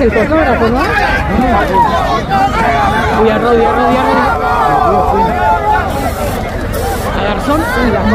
es el fotógrafo, ¿no? Uy, a Rodi, a Rodi, a Rodi. A Garzón, uy, las